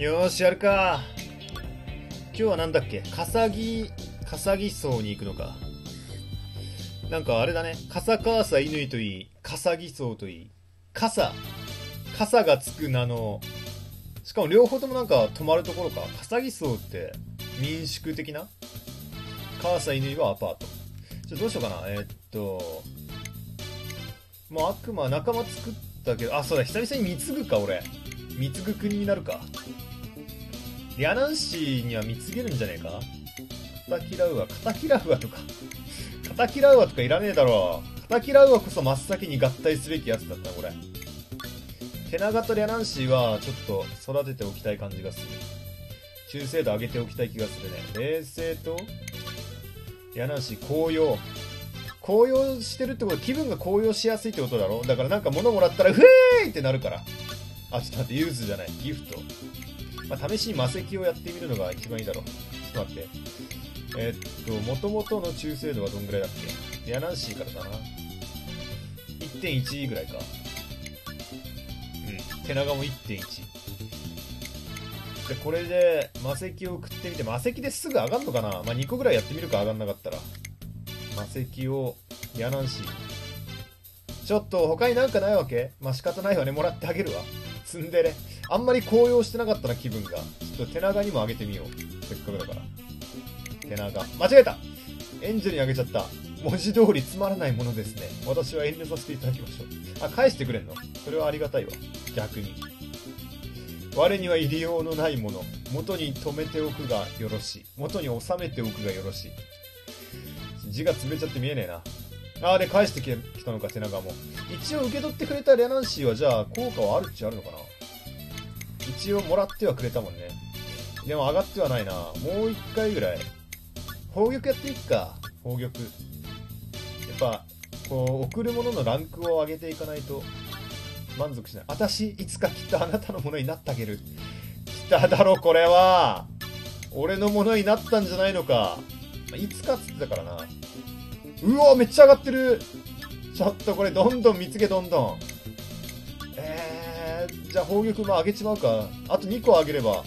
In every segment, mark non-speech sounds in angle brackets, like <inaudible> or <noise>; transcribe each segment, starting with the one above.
よーし、やるか。今日はなんだっけ？笠木、笠木荘に行くのか。なんかあれだね。笠川さ乾といい、笠木荘といい。傘。傘がつく名の、しかも両方ともなんか泊まるところか。笠木荘って民宿的な？川さ乾はアパート。ちょ、どうしようかな。えーっと、もう悪魔仲間作ったけど、あ、そうだ、久々に貢ぐか、俺。貢ぐ君になるか。リャナンシーには貢げるんじゃねえか？カタキラウア、カタキラウアとか。カタキラウアとかいらねえだろ。カタキラウアこそ真っ先に合体すべきやつだったな、これ。テナガとリャナンシーはちょっと育てておきたい感じがする。忠誠度上げておきたい気がするね。冷静と、リャナンシー高揚。高揚してるってことは気分が高揚しやすいってことだろ？だからなんか物もらったら、ふえーいってなるから。あ、ちょっと待って、ユーズじゃない。ギフト。まあ、試しに魔石をやってみるのが一番いいだろう。ちょっと待って。えーっと、元々の忠誠度はどんぐらいだっけ？リャナンシーからだな。1.1ぐらいか。うん。テナガも1.1。で、これで魔石を送ってみて、魔石ですぐ上がんのかな？まあ、2個ぐらいやってみるか上がんなかったら。魔石を、リアナンシー。ちょっと他になんかないわけ？まあ、仕方ないわね。もらってあげるわ。積んでね。あんまり高揚してなかったな、気分が。ちょっと手長にもあげてみよう。せっかくだから。手長。間違えたエンジェルにあげちゃった。文字通りつまらないものですね。私は遠慮させていただきましょう。あ、返してくれんの？それはありがたいわ。逆に。我には入りようのないもの。元に留めておくがよろしい。元に収めておくがよろしい。字が潰れちゃって見えねえな。あーで返してきたのか、背中も。一応受け取ってくれたレナンシーはじゃあ効果はあるっちゃあるのかな？一応もらってはくれたもんね。でも上がってはないな。もう一回ぐらい。宝玉やっていくか。宝玉。やっぱ、こう、送るもののランクを上げていかないと満足しない。私、いつかきっとあなたのものになってあげる。来ただろ、これは。俺のものになったんじゃないのか。いつかっつってたからな。うわめっちゃ上がってるちょっとこれどんどん見つけどんどん。じゃあ宝玉も上げちまうか。あと2個上げれば。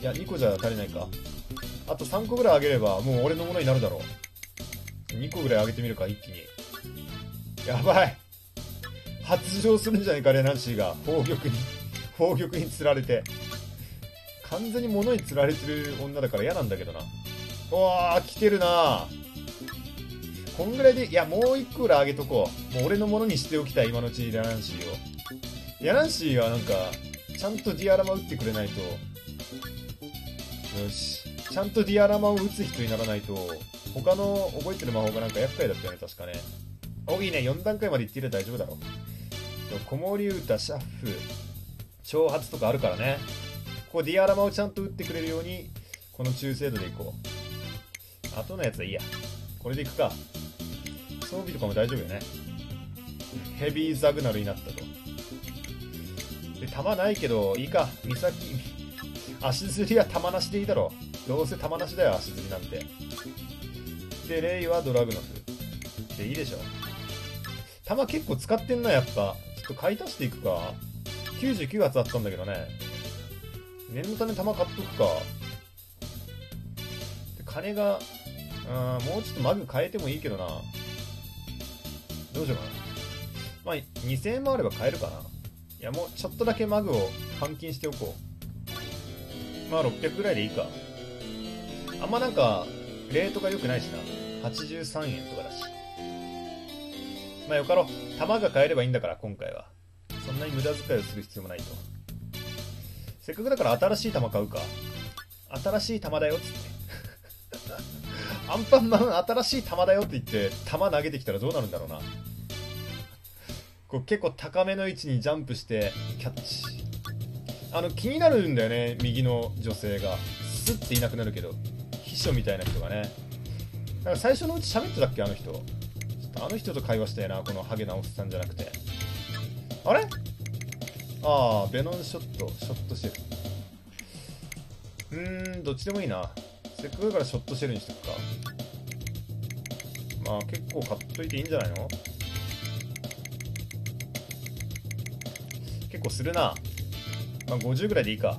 いや、2個じゃ足りないか。あと3個ぐらい上げれば、もう俺のものになるだろう。2個ぐらい上げてみるか、一気に。やばい発情するんじゃないか、レナンシーが。宝玉に。宝玉に釣られて。完全に物に釣られてる女だから嫌なんだけどな。うわー、来てるなこんぐらいで、いや、もう一個ぐらいあげとこう。もう俺のものにしておきたい、今のうちにリャナンシーを。リャナンシーはなんか、ちゃんとディアラマ打ってくれないと。よし。ちゃんとディアラマを打つ人にならないと、他の覚えてる魔法がなんか厄介だったよね、確かね。お、いいね、4段階まで行っていれば大丈夫だろう。子守歌、シャッフ、挑発とかあるからね。こうディアラマをちゃんと打ってくれるように、この中精度でいこう。後のやつはいいや。これでいくか。装備とかも大丈夫よね。ヘビーザグナルになったと。で、弾ないけど、いいか。三崎、足釣りは弾なしでいいだろう。どうせ弾なしだよ、足釣りなんて。で、レイはドラグノフ。で、いいでしょ。弾結構使ってんな、やっぱ。ちょっと買い足していくか。99発あったんだけどね。念のため弾買っとくか。で、金が、うん、もうちょっとマグ変えてもいいけどな。どうしようかな。まあ、2000円もあれば買えるかな。いや、もうちょっとだけマグを換金しておこう。まあ、600ぐらいでいいか。あんまなんか、レートが良くないしな。83円とかだし。まあ、よかろう。弾が買えればいいんだから、今回は。そんなに無駄遣いをする必要もないと。せっかくだから新しい弾買うか。新しい弾だよ、つって。<laughs> アンパンマン新しい弾だよって言って、弾投げてきたらどうなるんだろうな。こう結構高めの位置にジャンプして、キャッチ。あの、気になるんだよね、右の女性が。スッていなくなるけど。秘書みたいな人がね。なんか最初のうち喋ってたっけ、あの人。ちょっとあの人と会話したいな、このハゲなおっさんじゃなくて。あれ？ああ、ベノンショット、ショットシェル。うーん、どっちでもいいな。せっかくだからショットシェルにしとくか。まあ結構買っといていいんじゃないの？結構するな。まあ50ぐらいでいいか。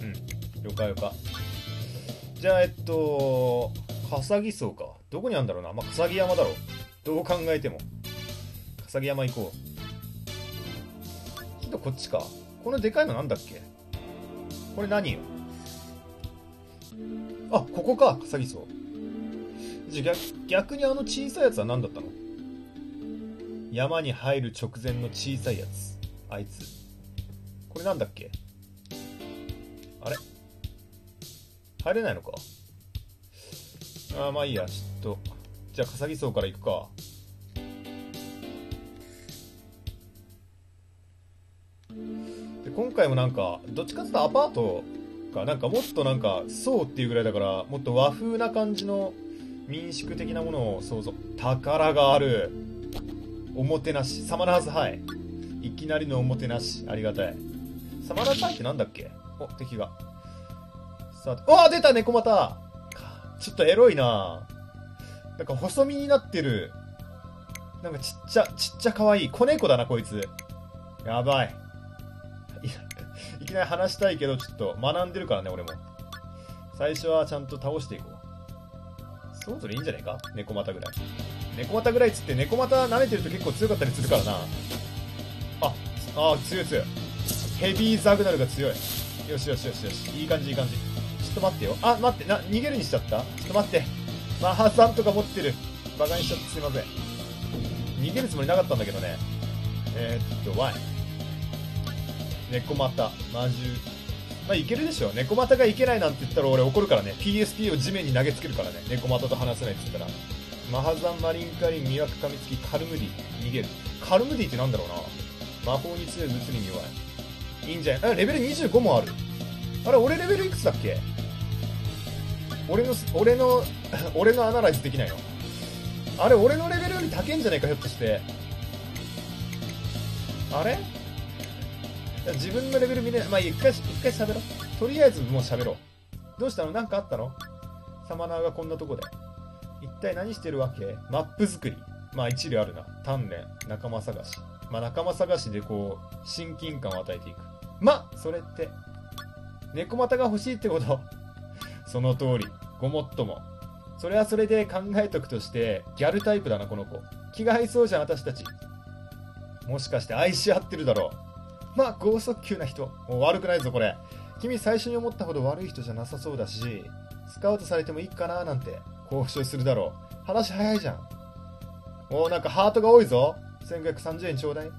うんよかよか。じゃあ、えっと、笠木荘か。どこにあるんだろうな。まあ、笠木山だろう。どう考えても。笠木山行こう。ちょっとこっちか。このでかいのなんだっけ？これ何よ？あ、ここか、笠木荘。じゃ逆、逆にあの小さいやつは何だったの？山に入る直前の小さいやつ。あいつ。これなんだっけ？あれ？入れないのか？あーまあいいや、ちょっと。じゃあ、笠木荘から行くか。で今回もなんか、どっちかっていうとアパートか、なんかもっとなんか、層っていうぐらいだから、もっと和風な感じの民宿的なものを想像。宝がある。おもてなし。サマナーズハイ。いきなりのおもてなし。ありがたい。サマナーズハイってなんだっけ？お、敵が。さあ、あ出た猫股ちょっとエロいななんか細身になってる。なんかちっちゃ、ちっちゃ可愛い。子猫だな、こいつ。やばい。いやいきなり話したいけど、ちょっと学んでるからね、俺も。最初はちゃんと倒していこう。そろそろいいんじゃねえか？猫股ぐらい。猫股ぐらいっつって、猫股舐めてると結構強かったりするからな。あ、あ強い強い。ヘビーザグナルが強い。よしよしよしよし。いい感じいい感じ。ちょっと待ってよ。あ、待って、な、逃げるにしちゃった？ちょっと待って。マハさんとか持ってる。バカにしちゃってすいません。逃げるつもりなかったんだけどね。えー、っと、ワイ。猫股、魔獣。まあ、いけるでしょ。猫股がいけないなんて言ったら俺怒るからね。PSP を地面に投げつけるからね。猫股と話せないって言ったら。マハザン、マリンカリン、ミワクカミツキ、カルムディ。逃げる。カルムディってなんだろうな？魔法に強い物理に弱い。いいんじゃない？あ、レベル25もある。あれ、俺レベルいくつだっけ？俺の、俺の、<laughs> 俺のアナライズできないの？あれ、俺のレベルより高いんじゃないか、ひょっとして。あれ？自分のレベル見れない。まあ、一回、一回喋ろう。とりあえずもう喋ろう。どうしたの？なんかあったの？サマナーがこんなとこで。一体何してるわけ？マップ作り。まあ、一理あるな。鍛錬、仲間探し。まあ、仲間探しでこう、親近感を与えていく。ま、それって、猫股が欲しいってこと <laughs> その通り。ごもっとも。それはそれで考えとくとして、ギャルタイプだな、この子。気が合いそうじゃん、私たち。もしかして愛し合ってるだろう。まあ、剛速球な人。もう悪くないぞ、これ。君最初に思ったほど悪い人じゃなさそうだし、スカウトされてもいいかななんて交渉するだろう。話早いじゃん。おお、なんかハートが多いぞ。1530円ちょうだい。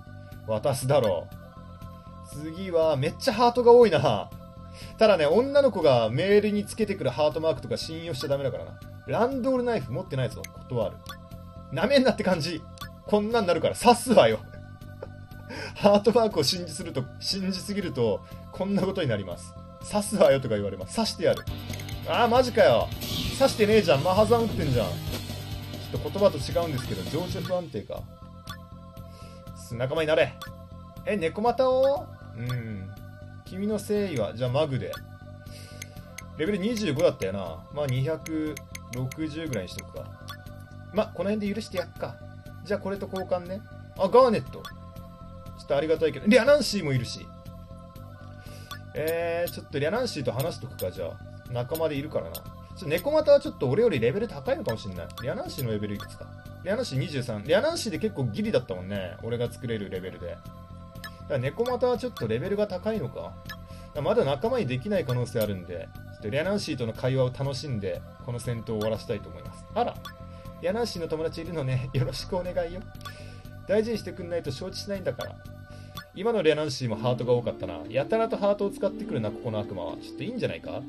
渡すだろう。次は、めっちゃハートが多いな。ただね、女の子がメールにつけてくるハートマークとか信用しちゃダメだからな。ランドールナイフ持ってないぞ。断る。なめんなって感じ。こんなんなるから刺すわよ。ハートマークを信じすると、信じすぎると、こんなことになります。刺すわよとか言われます。刺してやる。あー、マジかよ。刺してねえじゃん。マハザン打ってんじゃん。ちょっと言葉と違うんですけど、情緒不安定か。仲間になれ。え、猫股を？うん。君の誠意は、じゃあマグで。レベル25だったよな。まあ260ぐらいにしとくか。まあ、この辺で許してやっか。じゃあこれと交換ね。あ、ガーネット。ちょっとありがたいけど、リャナンシーもいるし。えー、ちょっとリャナンシーと話しとくか、じゃあ。仲間でいるからな。ちょっと猫股はちょっと俺よりレベル高いのかもしんない。リャナンシーのレベルいくつだリャナンシー23。リャナンシーで結構ギリだったもんね。俺が作れるレベルで。だから猫股はちょっとレベルが高いのか。まだ仲間にできない可能性あるんで、ちょっとリャナンシーとの会話を楽しんで、この戦闘を終わらせたいと思います。あら、リャナンシーの友達いるのね。<laughs> よろしくお願いよ。大事にしてくんないと承知しないんだから。今のリャナンシーもハートが多かったな。やたらとハートを使ってくるな、ここの悪魔は。ちょっといいんじゃないか？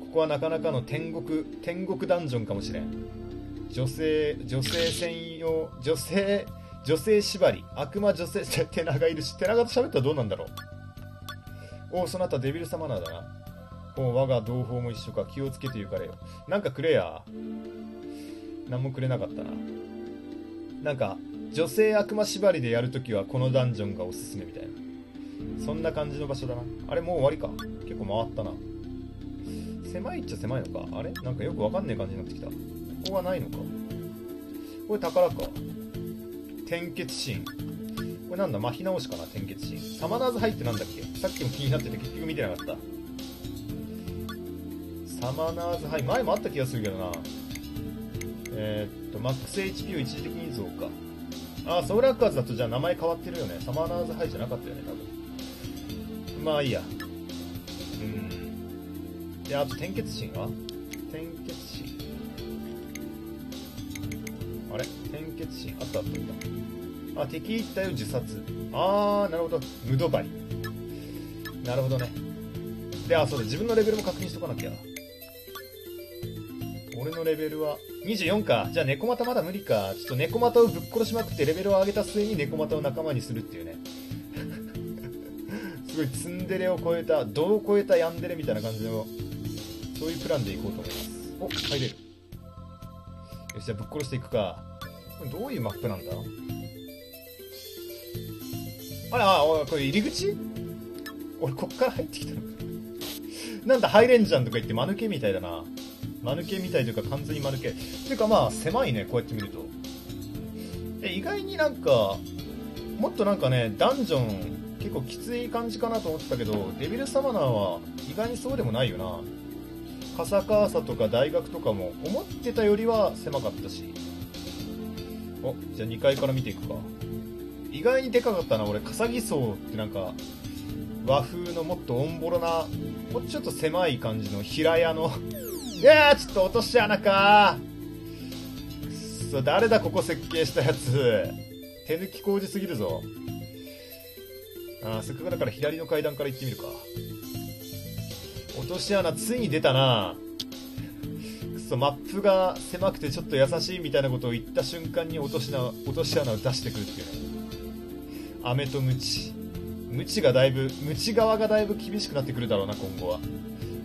ここはなかなかの天国、天国ダンジョンかもしれん。女性、女性専用、女性、女性縛り、悪魔女性、<laughs> テナがいるし、テナがと喋ったらどうなんだろう？おお、そなたデビル様なんだな。おお、我が同胞も一緒か。気をつけて行かれよ。なんかくれや。何もくれなかったな。なんか、女性悪魔縛りでやるときはこのダンジョンがおすすめみたいな。そんな感じの場所だな。あれ、もう終わりか？結構回ったな。狭いっちゃ狭いのか？あれ？なんかよくわかんない感じになってきた。ここはないのか？これ宝か。転結シーン。これなんだ？巻き直しかな？転結シーン。サマナーズハイってなんだっけ？さっきも気になってて結局見てなかった。サマナーズハイ。前もあった気がするけどな。えー、っとマックス HP を一時的に増加。あソウルアッカーズだとじゃあ名前変わってるよね。サマナーズハイじゃなかったよね多分。まあいいや。うん。であと転結心は？転結あれ？転結心あったあったあ敵一体を自殺あーなるほど無度針なるほどねであそうだ自分のレベルも確認しとかなきゃ俺のレベルは24か。じゃあ猫股まだ無理か。ちょっと猫股をぶっ殺しまくってレベルを上げた末に猫股を仲間にするっていうね。<laughs> すごいツンデレを超えた、度を超えたヤンデレみたいな感じの、そういうプランでいこうと思います。お、入れる。じゃあぶっ殺していくか。どういうマップなんだ？あれ、あ、これ入り口？俺こっから入ってきたのかなんだ入れんじゃんとか言って間抜けみたいだな。間抜けみたいというか完全に間抜け。ていうかまあ狭いね、こうやって見ると。え、意外になんか、もっとなんかね、ダンジョン結構きつい感じかなと思ってたけど、デビルサマナーは意外にそうでもないよな。カサカーサとか大学とかも思ってたよりは狭かったし。お、じゃあ2階から見ていくか。意外にでかかったな、俺、カサギ層ってなんか、和風のもっとオンボロな、もうちょっと狭い感じの平屋の <laughs> いやー、ちょっと落とし穴かくっそ、誰だここ設計したやつ。手抜き工事すぎるぞ。あ、せっかくだから左の階段から行ってみるか。落とし穴ついに出たな。くそ、マップが狭くてちょっと優しいみたいなことを言った瞬間に落とし穴、落とし穴を出してくるっていう。ね。飴とムチ。ムチがだいぶ、ムチ側がだいぶ厳しくなってくるだろうな、今後は。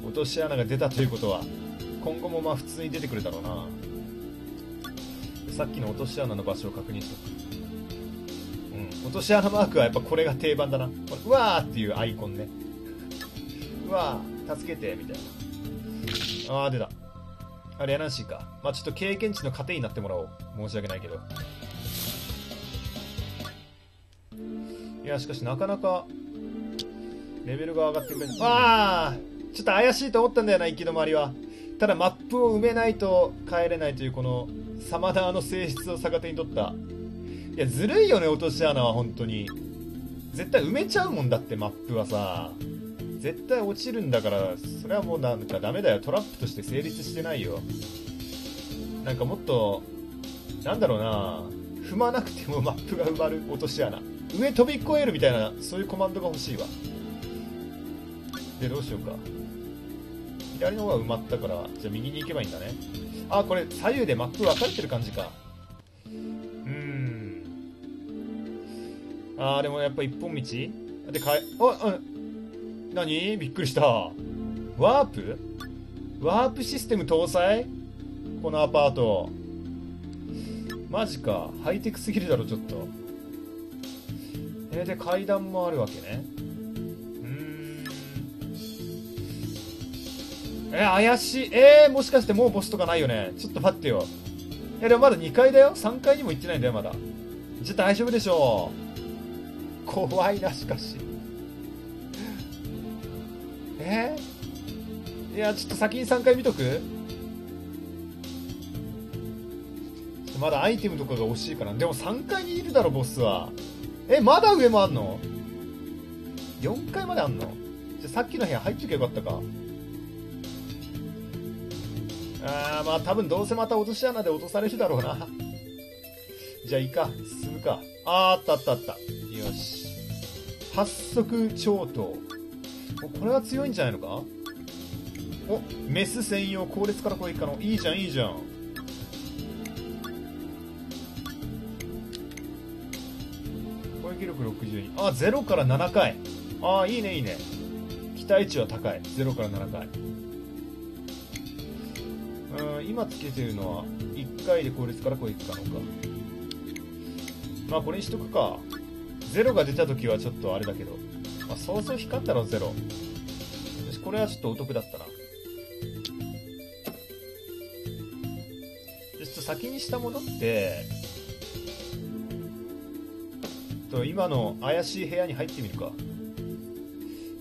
落とし穴が出たということは、今後もまあ普通に出てくるだろうな。さっきの落とし穴の場所を確認しとく。うん。落とし穴マークはやっぱこれが定番だな。これうわーっていうアイコンね。うわー。助けてみたいな。あー出た。あれやらしいか。まあちょっと経験値の糧になってもらおう。申し訳ないけど。いやしかしなかなかレベルが上がってくれない。わあちょっと怪しいと思ったんだよな行き止まりは。ただマップを埋めないと帰れないというこのサマダーの性質を逆手に取った。いやずるいよね落とし穴は本当に。絶対埋めちゃうもんだってマップはさ。絶対落ちるんだからそれはもうなんかダメだよ。トラップとして成立してないよ。なんかもっとなんだろうな。踏まなくてもマップが埋まる落とし穴。上飛び越えるみたいなそういうコマンドが欲しいわ。でどうしようか。左の方が埋まったから、じゃあ右に行けばいいんだね。あ、これ左右でマップ分かれてる感じか。うーん。あー、でもやっぱ一本道？で、かえ、あ、あ、何？びっくりした。ワープ？ワープシステム搭載？このアパート。マジか。ハイテクすぎるだろ、ちょっと。えー、で、階段もあるわけね。うーんえ怪しい。えー、もしかしてもうボスとかないよね。ちょっと待ってよ。いや、でもまだ2階だよ。3階にも行ってないんだよ、まだ。じゃ、大丈夫でしょう。怖いな、しかし。え？ー、いや、ちょっと先に3階見とく？まだアイテムとかが欲しいから。でも3階にいるだろ、ボスは。え、まだ上もあんの ?4 階まであんの？じゃ、さっきの部屋入っとけばよかったか。あーまあ多分どうせまた落とし穴で落とされるだろうな。じゃあいいか。進むか。あーあったあったあった。よし。発足超刀。これは強いんじゃないのか？お、メス専用後列から攻撃可能。いいじゃん、いいじゃん。攻撃力62。あ、0から7回。ああ、いいね、いいね。期待値は高い。0から7回。うん今つけてるのは1回で効率から攻撃可能かのかまあこれにしとくか0が出た時はちょっとあれだけど、あ、そうそう光ったろ0よしこれはちょっとお得だったな。ちょっと先にしたものってと今の怪しい部屋に入ってみるか。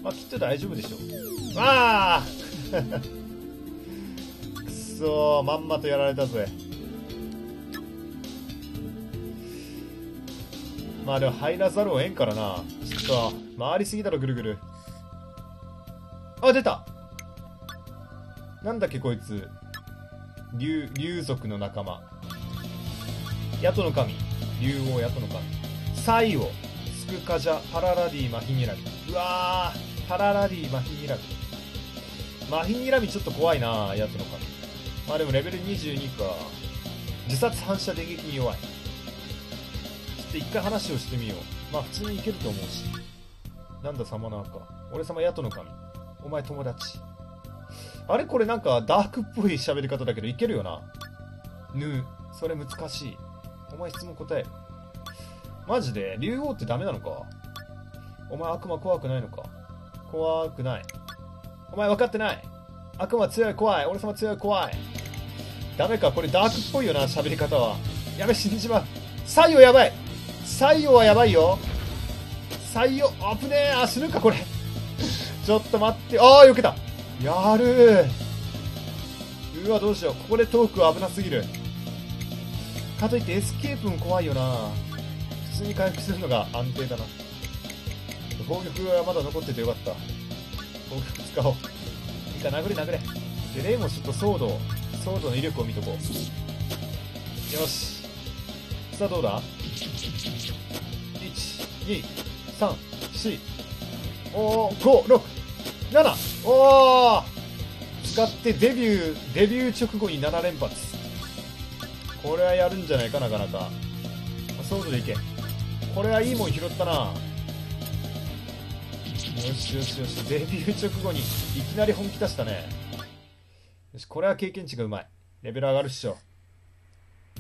まあきっと大丈夫でしょう。わあ <laughs> くそーまんまとやられたぜ。まあでも入らざるを得んからなちょっと。回りすぎだろぐるぐる。あ出た。なんだっけこいつ。竜竜族の仲間。ヤトの神。竜王ヤトの神。サイオスクカジャパララディマヒニラミ。うわーパララディマヒニラミ。マヒニラミちょっと怖いなヤトの神。まあでもレベル22か。自殺反射電撃に弱い。ちょっと一回話をしてみよう。まあ普通にいけると思うし。なんだサマナーか俺様ヤトの神お前友達あれ？これなんかダークっぽい喋り方だけどいけるよな。ぬ、それ難しい。お前質問答え。マジで？竜王ってダメなのか？お前悪魔怖くないのか？怖くない。お前分かってない？悪魔強い怖い。俺様強い怖い。ダメか？これダークっぽいよな喋り方は。やべ死んじまう。採用やばい採用はやばいよ採用、危ねえあ、死ぬかこれ。<laughs> ちょっと待って。ああ、避けた。やるうわどうしよう。ここでトークは危なすぎる。かといってエスケープも怖いよな。普通に回復するのが安定だな。攻撃はまだ残っててよかった。攻撃使おう。いいか殴れ殴れ。でレイもちょっとソードソードの威力を見とこう。よし。さあどうだ？1 2 34。567おお使ってデビュー、デビュー直後に7連発。これはやるんじゃないか、なかなか。ソードでいけ。これはいいもん拾ったな。よしよしよし、デビュー直後にいきなり本気出したね。よし、これは経験値がうまい。レベル上がるっしょ。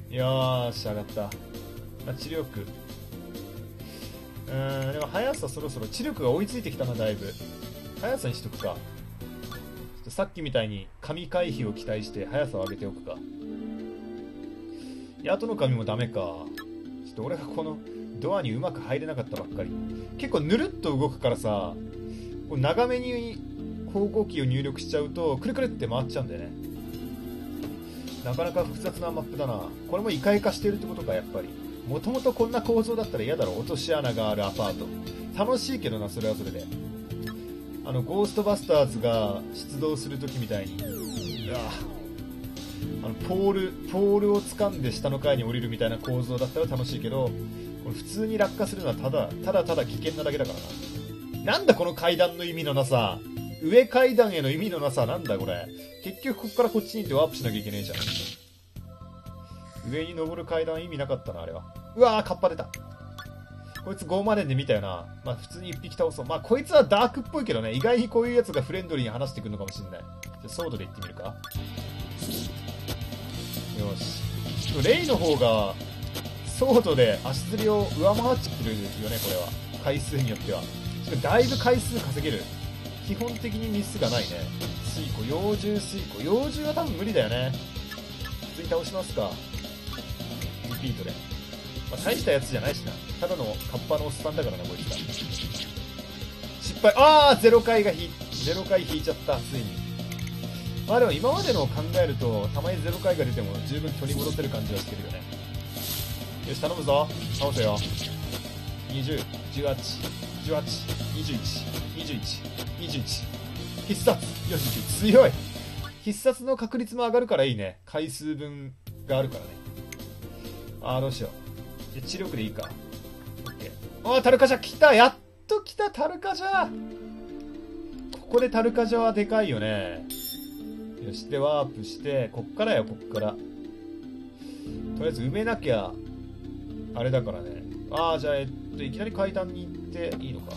よーし、上がった。あ、知力。うん、でも速さそろそろ、知力が追いついてきたな、だいぶ。速さにしとくかと。さっきみたいに神回避を期待して速さを上げておくか。ヤトの神もダメか。ちょっと俺がこのドアにうまく入れなかったばっかり。結構ぬるっと動くからさ、こう長めに方向キーを入力しちゃうと、くるくるって回っちゃうんだよね。なかなか複雑なマップだな。これも異界化してるってことか、やっぱり。もともとこんな構造だったら嫌だろ、落とし穴があるアパート。楽しいけどな、それはそれで。あの、ゴーストバスターズが出動するときみたいに、いやあの、ポール、ポールを掴んで下の階に降りるみたいな構造だったら楽しいけど、これ普通に落下するのはただ、ただただ危険なだけだからな。なんだこの階段の意味のなさ。上階段への意味のなさ、なんだこれ。結局こっからこっちに行ってワープしなきゃいけねえじゃん。上に登る階段意味なかったな、あれは。うわー、カッパ出た。こいつ5マネで見たよな。まあ普通に1匹倒そう。まあこいつはダークっぽいけどね、意外にこういうやつがフレンドリーに話してくるのかもしんない。じゃソードで行ってみるか。よし。レイの方が、ソードで足釣りを上回ってくるよね、これは。回数によっては。ちょっとだいぶ回数稼げる。基本的にミスがないね。水庫、幼獣水庫。幼獣は多分無理だよね。普通に倒しますか。リピートで。まあ、大したやつじゃないしな。ただのカッパのおっさんだからな、こいつら。失敗。あーゼロ回が引、ゼロ回引いちゃった、ついに。まあでも今までのを考えると、たまにゼロ回が出ても十分取り戻せる感じはしてるよね。よし、頼むぞ。倒せよ。20、18、18、21、21、21。必殺よし、強い必殺の確率も上がるからいいね。回数分があるからね。あー、どうしよう。じゃ知力でいいか。オッケー。あタルカジャ来たやっと来たタルカジャここでタルカジャはでかいよね。よし、で、ワープして、こっからよ、こっから。とりあえず埋めなきゃ、あれだからね。ああ、じゃあ、えっと、いきなり階段に行っていいのか。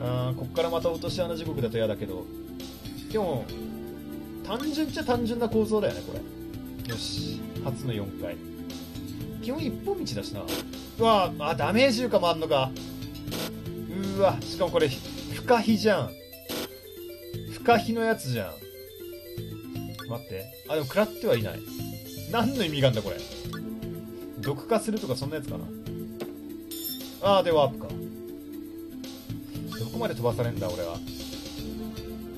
あーこっからまた落とし穴地獄だと嫌だけど。でも、単純っちゃ単純な構造だよね、これ。よし。初の4回。基本一本道だしな。うわあ、ダメージ床もあんのか。うわ、しかもこれ、不可避じゃん。不可避のやつじゃん。待って。あ、でも食らってはいない。何の意味があんだ、これ。毒化するとかそんなやつかな。あー、で、ワープか。どこまで飛ばされんだ、俺は。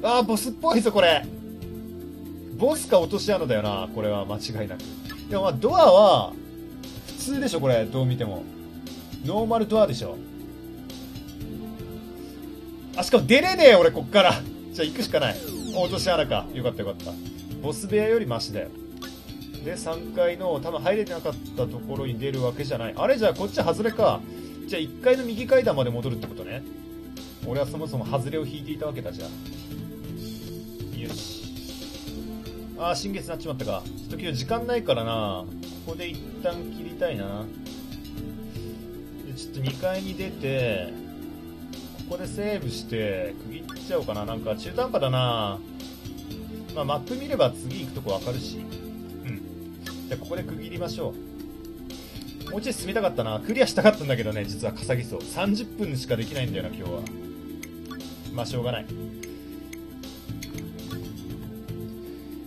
あー、ボスっぽいぞ、これ。ボスか落とし穴だよな、これは間違いなく。でもまあ、ドアは、通でしょ、これ、どう見ても。ノーマルドアでしょ。あ、しかも出れねえ、俺、こっから。じゃあ行くしかない。落とし穴か。よかったよかった。ボス部屋よりマシだよ。で、3階の、多分入れてなかったところに出るわけじゃない。あれじゃあこっち外れか。じゃあ1階の右階段まで戻るってことね。俺はそもそも外れを引いていたわけだじゃあ。よし。あー、新月になっちまったか。ちょっと今日時間ないからな。ここで一旦切りたいな。で、ちょっと2階に出て、ここでセーブして、区切っちゃおうかな。なんか中途半端だな。まあ、マップ見れば次行くとこわかるし。うん。じゃあここで区切りましょう。もうちょい進みたかったな。クリアしたかったんだけどね、実は笠木荘。30分しかできないんだよな、今日は。まあ、しょうがない。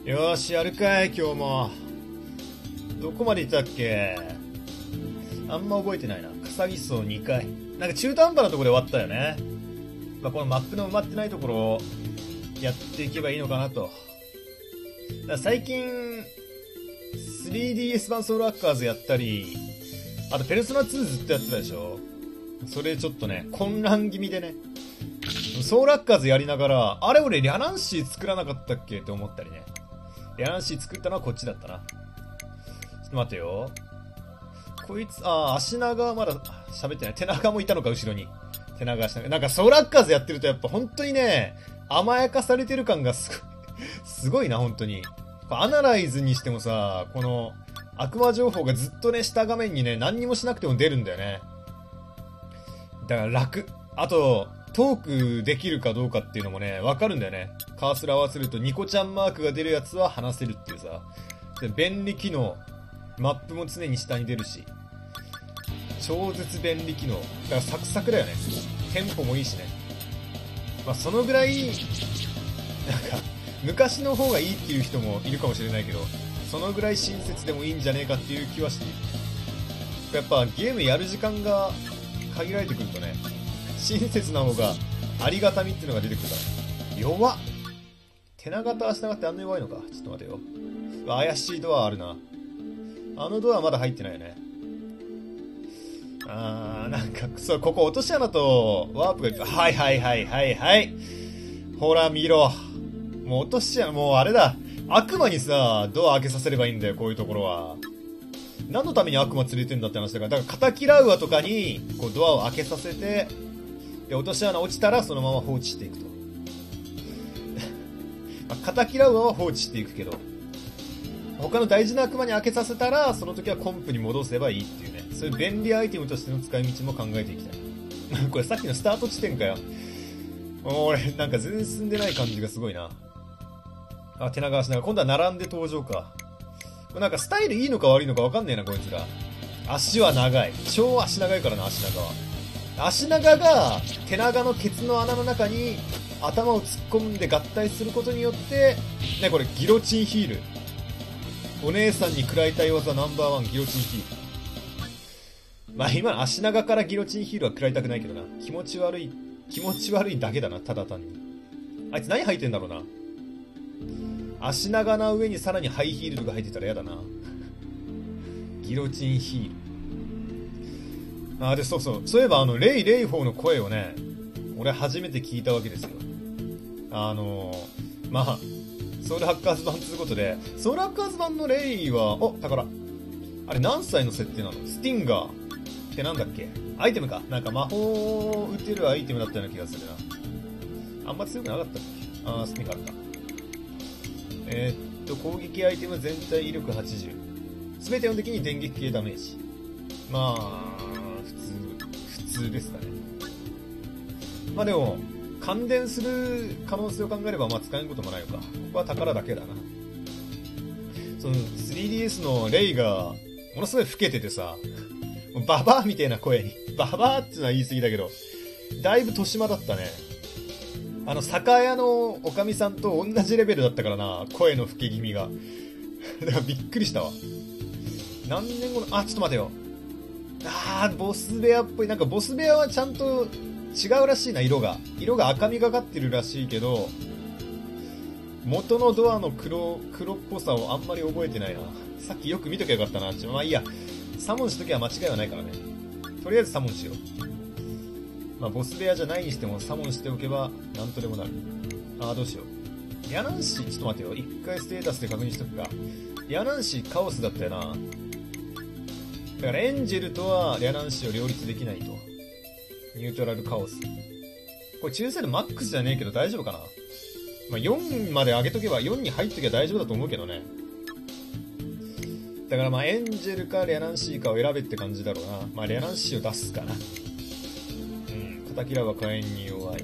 よし、やるかい、今日も。どこまで行ったっけ？あんま覚えてないな。笠木荘2回。なんか中途半端なところで終わったよね。まあ、このマップの埋まってないところをやっていけばいいのかなと。だ最近、3DS 版ソウルアッカーズやったり、あとペルソナ2ずっとやってたでしょ？それちょっとね、混乱気味でね。ソウルアッカーズやりながら、あれ俺リャナンシー作らなかったっけ？って思ったりね。リャナンシー作ったのはこっちだったな。と待てよ。こいつ、ああ、足長はまだ喋ってない。手長もいたのか、後ろに。手長足長。なんかソウルアッカーズやってるとやっぱ本当にね、甘やかされてる感がすごいすごいな、本当に。アナライズにしてもさ、この、悪魔情報がずっとね、下画面にね、何にもしなくても出るんだよね。だから楽。あと、トークできるかどうかっていうのもね、わかるんだよね。カーソル合わせるとニコちゃんマークが出るやつは話せるっていうさ。で便利機能。マップも常に下に出るし。超絶便利機能。だからサクサクだよね。テンポもいいしね。まあ、そのぐらい、なんか、昔の方がいいっていう人もいるかもしれないけど、そのぐらい親切でもいいんじゃねえかっていう気はしている。やっぱゲームやる時間が限られてくるとね、親切な方がありがたみっていうのが出てくるから。弱っ手長と足長ってあんな弱いのかちょっと待てよ。怪しいドアあるな。あのドアまだ入ってないよね。あー、なんか、そう、ここ落とし穴とワープが、はいはいはいはいはい。ほら見ろ。もう落とし穴、もうあれだ。悪魔にさ、ドア開けさせればいいんだよ、こういうところは。何のために悪魔連れてんだって話だから。だから、カタキラウアとかに、こう、ドアを開けさせて、で、落とし穴落ちたら、そのまま放置していくと。<laughs> まあ、カタキラウアは放置していくけど、他の大事な悪魔に開けさせたら、その時はコンプに戻せばいいっていうね。そういう便利アイテムとしての使い道も考えていきたい。<laughs> これさっきのスタート地点かよ。俺、なんか全然進んでない感じがすごいな。あ、手長足長。今度は並んで登場か。なんかスタイルいいのか悪いのかわかんねえな、こいつら。足は長い。超足長いからな、足長は。足長が手長のケツの穴の中に頭を突っ込んで合体することによって、ね、これギロチンヒール。お姉さんに食らいたい技ナンバーワンギロチンヒール。まあ今足長からギロチンヒールは食らいたくないけどな。気持ち悪い、気持ち悪いだけだな、ただ単に。あいつ何履いてんだろうな。足長な上にさらにハイヒールとか履いてたら嫌だな。<laughs> ギロチンヒール。あ、で、そうそう。そういえばあの、レイ・レイフォーの声をね、俺初めて聞いたわけですよ。あのー、まあ、ソウルハッカーズ版ということで、ソウルハッカーズ版のレイは、お、宝。あれ何歳の設定なの？スティンガーってなんだっけ？アイテムか。なんか魔法を打てるアイテムだったような気がするな。あんま強くなかったっけ？あー、スティンガーか。えー、っと、攻撃アイテム全体威力80。すべての敵に電撃系ダメージ。まあ、普通、普通ですかね。まあでも、感電する可能性を考えれば、まあ使えんこともないのか。ここは宝だけだな。その 3DS のレイが、ものすごい老けててさ、ババアみたいな声に。ババアってのは言い過ぎだけど、だいぶ年間だったね。あの、酒屋のおかみさんと同じレベルだったからな、声の老け気味が。<laughs> だからびっくりしたわ。何年後の、あ、ちょっと待てよ。あー、ボス部屋っぽい。なんかボス部屋はちゃんと違うらしいな、色が。色が赤みがかってるらしいけど、元のドアの黒、黒っぽさをあんまり覚えてないな。さっきよく見ときゃよかったな。ちょまあいいや。サモンしときゃ間違いはないからね。とりあえずサモンしよう。まあボス部屋じゃないにしてもサモンしておけばなんとでもなる。あーどうしよう。ヤナンシー、ちょっと待ってよ。一回ステータスで確認しとくか。ヤナンシーカオスだったよな。だからエンジェルとはヤナンシーを両立できないと。ニュートラルカオス。これ中性度マックスじゃねえけど大丈夫かな？まあ、4まで上げとけば、4に入っときゃ大丈夫だと思うけどね。だからまあ、エンジェルかレアナンシーかを選べって感じだろうな。まあ、レアナンシーを出すかな。うん。カタキラは火炎に弱い。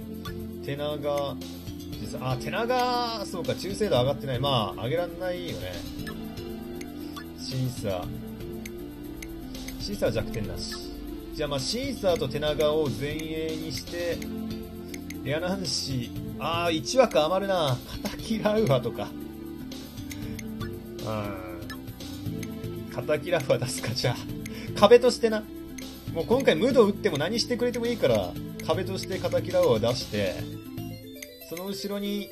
テナガ、実は、あ、テナガ、そうか、中性度上がってない。まあ、上げらんないよね。シーサー。シーサー弱点なし。じゃあまあ、シーサーとテナガを前衛にして、レアナンシー、ああ、1枠余るな。カタキラウアとか。うん。カタキラウア出すか、じゃあ。壁としてな。もう今回ムード打っても何してくれてもいいから、壁としてカタキラウア出して、その後ろに、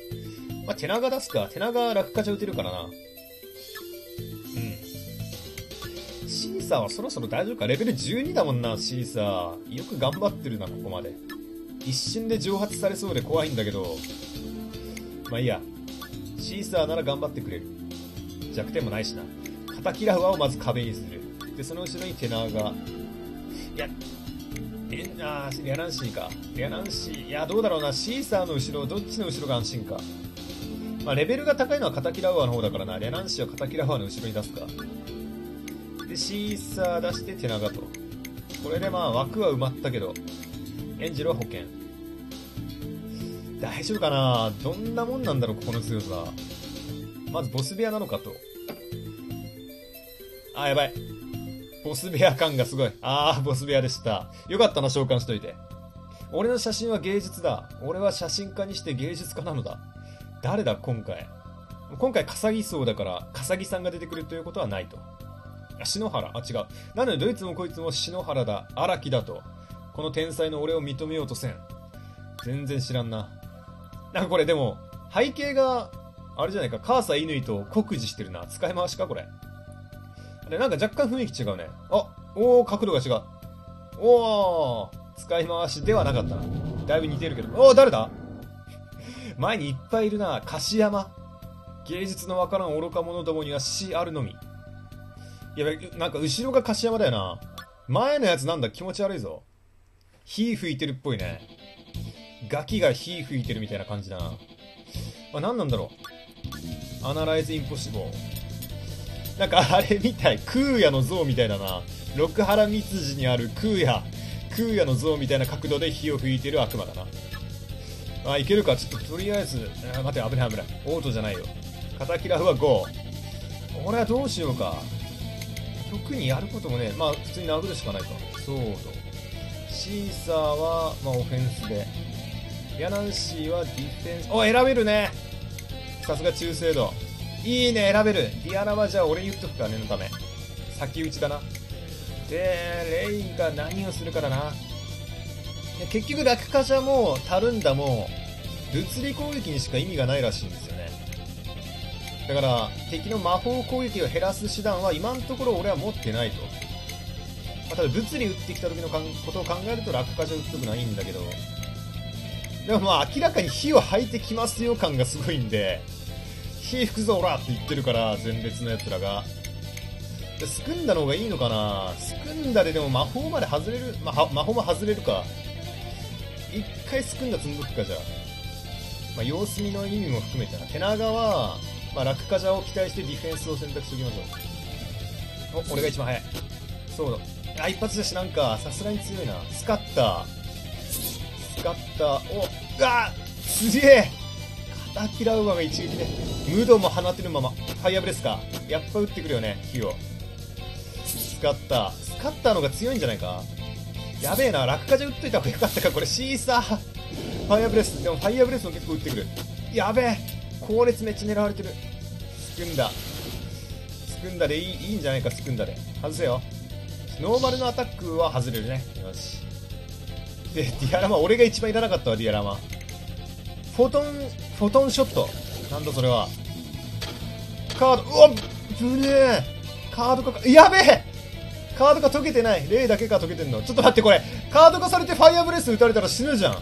まあ、手長出すか。手長落下じゃ打てるからな。サーはそろそろ大丈夫か？レベル12だもんな、シーサー。よく頑張ってるな、ここまで。一瞬で蒸発されそうで怖いんだけど、まあいいや。シーサーなら頑張ってくれる。弱点もないしな。カタキラフアをまず壁にする。で、その後ろにテナーが。いや、え、あー、レアナンシーか。レアナンシー。いや、どうだろうな。シーサーの後ろ、どっちの後ろが安心か。まあ、レベルが高いのはカタキラフアの方だからな。レナンシーはカタキラフアの後ろに出すか。で、シーサー出してテナガと。これでまあ枠は埋まったけど、エンジェルは保険。大丈夫かな？どんなもんなんだろう、ここの強さ。まずボス部屋なのかと。あ、やばい。ボス部屋感がすごい。あー、ボス部屋でした。よかったな、召喚しといて。俺の写真は芸術だ。俺は写真家にして芸術家なのだ。誰だ、今回。今回、笠木荘だから、笠木さんが出てくるということはないと。篠原？あ、違う。なので、どいつもこいつも篠原だ、荒木だと。この天才の俺を認めようとせん。全然知らんな。なんかこれでも、背景が、あれじゃないか、カーサー乾と酷似してるな。使い回しかこれ。あれ、なんか若干雰囲気違うね。あ、おー、角度が違う。おー、使い回しではなかったな。だいぶ似てるけど。おー、誰だ？前にいっぱいいるな。樫山。芸術のわからん愚か者どもには死あるのみ。いや、なんか後ろが樫山だよな。前のやつなんだ気持ち悪いぞ。火吹いてるっぽいね。ガキが火吹いてるみたいな感じだな。あ、何なんだろう。アナライズインポッシブル。なんかあれみたい。空也の像みたいだな。六原三筋にある空也。空也の像みたいな角度で火を吹いてる悪魔だな。あ、いけるか？ちょっととりあえず、あ待て、危ない危ない。オートじゃないよ。カタキラフは5。俺はどうしようか。特にやることもね、まあ普通に殴るしかないか。そうと。シーサーは、まあ、オフェンスで。ヤナンシーはディフェンス。お、選べるねさすが中精度。いいね、選べる。ディアナはじゃあ俺言っとくから、念のため。先打ちだな。で、レイが何をするからな。結局、落下者も、タルンダも、物理攻撃にしか意味がないらしいんです。だから、敵の魔法攻撃を減らす手段は今のところ俺は持ってないと。まあ、ただ物理打ってきた時のことを考えると落下じゃ打っとくのはいんだけど、でもまあ明らかに火を吐いてきますよ感がすごいんで、火吹くぞオラって言ってるから、前列の奴らが。で、スクンダの方がいいのかな？スクンダででも魔法まで外れる、まあ、魔法も外れるか。一回スクンダ積んどくか、じゃあ。まあ、様子見の意味も含めてな。手長は、まあ、落下者を期待してディフェンスを選択しておきましょう。お、俺が一番早い。そうだ。あ、一発だしなんか、さすがに強いな。スカッター。スカッター。お、うわすげえカタキラウマが一撃で、ムドも放てるまま、ファイアブレスか。やっぱ撃ってくるよね、火を。スカッター。スカッターの方が強いんじゃないか？やべえな、落下じゃ撃っといた方がよかったか。これシーサー。ファイアブレス。でもファイアブレスも結構撃ってくる。やべえ後列めっちゃ狙われてる。スクンダ。スクンダでいい、いいんじゃないか、スクンダで。外せよ。ノーマルのアタックは外れるね。よし。で、ディアラマ、俺が一番いらなかったわ、ディアラマ。フォトン、フォトンショット。なんだそれは。カード、うわぶねえカードが、やべえカードが解けてない。霊だけが解けてんの。ちょっと待って、これ。カード化されてファイアブレス撃たれたら死ぬじゃん。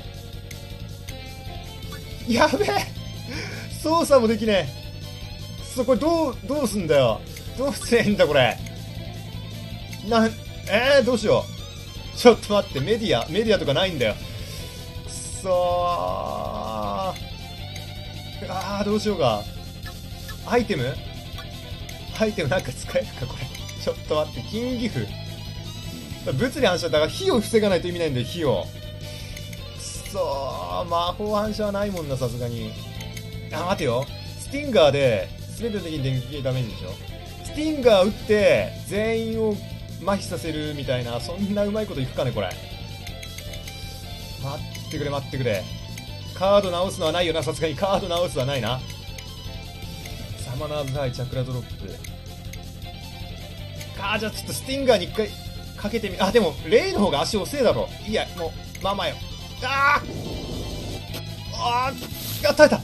やべえ操作もできねえ。そこれどう、どうすんだよ。どうすりゃいいんだ、これ。な、えー、どうしよう。ちょっと待って、メディア、メディアとかないんだよ。くそー。あー、どうしようか。アイテム？アイテムなんか使えるか、これ。ちょっと待って、金岐阜。物理反射だから火を防がないと意味ないんだよ、火を。くそー、魔法反射はないもんな、さすがに。あ、待てよ。スティンガーで、全て的に電撃ダメージでしょ？スティンガー打って、全員を麻痺させるみたいな、そんなうまいこといくかね、これ。待ってくれ、待ってくれ。カード直すのはないよな、さすがに。カード直すはないな。サマナーズハイ、チャクラドロップ。あー、じゃあちょっとスティンガーに一回かけてみ、あ、でも、レイの方が足遅えだろ。いや、もう、まあまあよ。あーあ、あ、耐えた。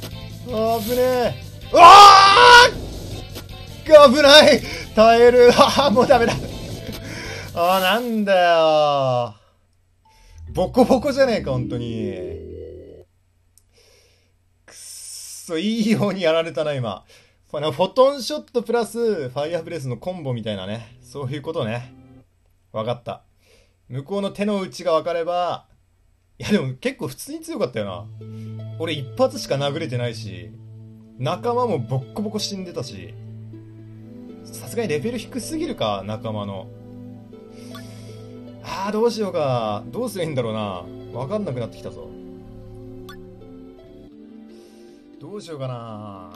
あー、危ねえ。うわー危ない耐える。<laughs> あー、もうダメだ。あー、なんだよボコボコじゃねえか、本当に。くっそ、いいようにやられたな、今。フォトンショットプラス、ファイアブレスのコンボみたいなね。そういうことね。わかった。向こうの手の内が分かれば、いやでも結構普通に強かったよな。俺一発しか殴れてないし、仲間もボッコボコ死んでたし、さすがにレベル低すぎるか、仲間の。ああ、どうしようか。どうすりゃいいんだろうな。わかんなくなってきたぞ。どうしようかな。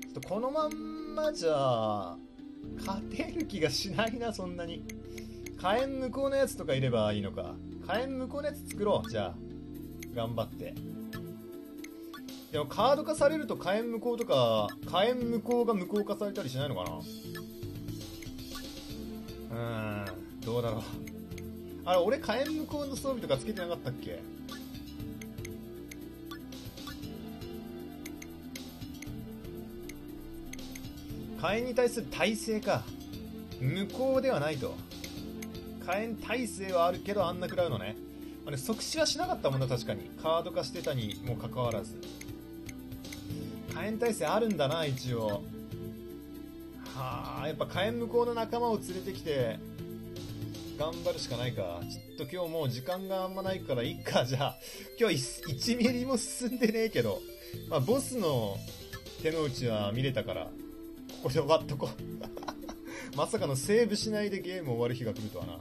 ちょっとこのまんまじゃ、勝てる気がしないな、そんなに。火炎向こうのやつとかいればいいのか。火炎向こうのやつ作ろう、じゃあ。頑張って。でもカード化されると火炎向こうとか、火炎向こうが無効化されたりしないのかな？うーん、どうだろう。あれ、俺火炎向こうの装備とかつけてなかったっけ？火炎に対する耐性か。無効ではないと。火炎耐性はあるけどあんな食らうのね。あれ、即死はしなかったもんな、確かに。カード化してたにもかかわらず。火炎耐性あるんだな、一応。はあ、やっぱ火炎向こうの仲間を連れてきて、頑張るしかないか。ちょっと今日もう時間があんまないからいっか、<laughs> じゃあ。今日1ミリも進んでねえけど。まあ、ボスの手の内は見れたから、ここで終わっとこう。<laughs> まさかのセーブしないでゲーム終わる日が来るとはな。